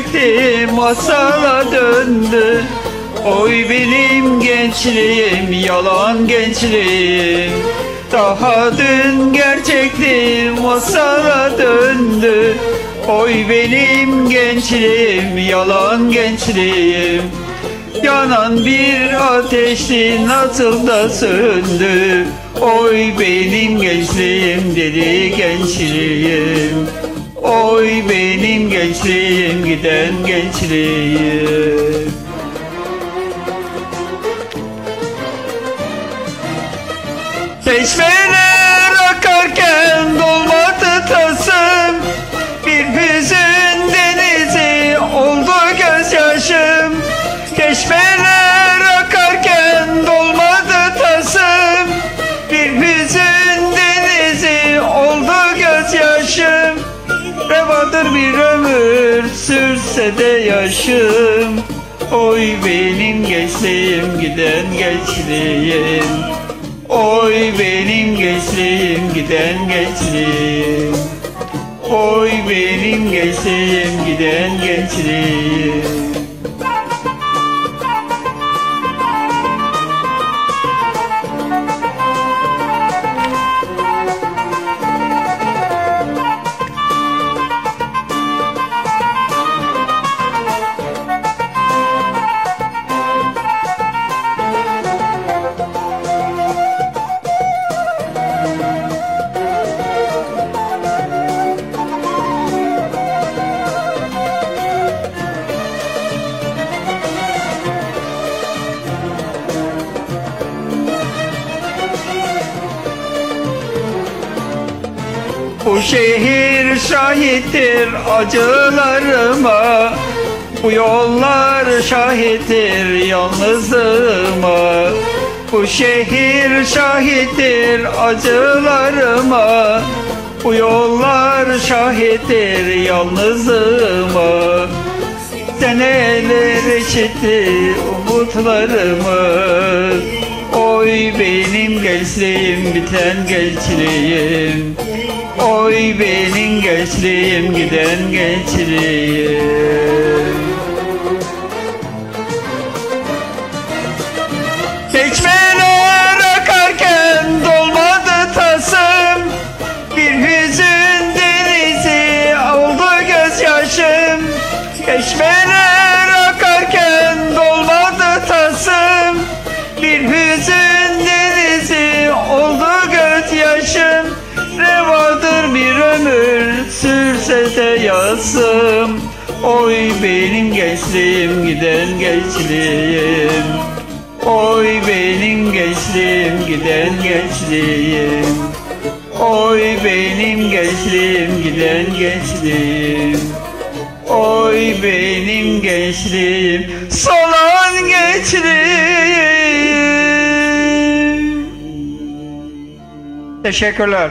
Gerçekti masala döndü. Oy benim gençliğim yalan gençliğim. Daha dün gerçekti masala döndü. Oy benim gençliğim yalan gençliğim. Yanan bir ateşti nasıl da söndü. Oy benim gençliğim dedi gençliğim Oy benim gençliğim giden gençliğim. Çeşmeler sürse de yaşım Oy benim gençliğim giden gençliğim. Oy benim gençliğim giden gençliğim. Oy benim gençliğim giden gençliğim Bu şehir şahittir acılarıma. Bu yollar şahittir yalnızlığıma Bu şehir şahittir acılarıma. Bu yollar şahittir yalnızlığıma Seneler eşitti umutlarımı Oy benim gençliğim biten gençliğim. Oy benim gençliğim giden gençliğim. Çeşmeler sürse de yazım. Oy benim gençliğim giden gençliğim. Oy benim gençliğim giden gençliğim. Oy benim gençliğim giden gençliğim. Oy benim gençliğim solan gençliğim. Teşekkürler.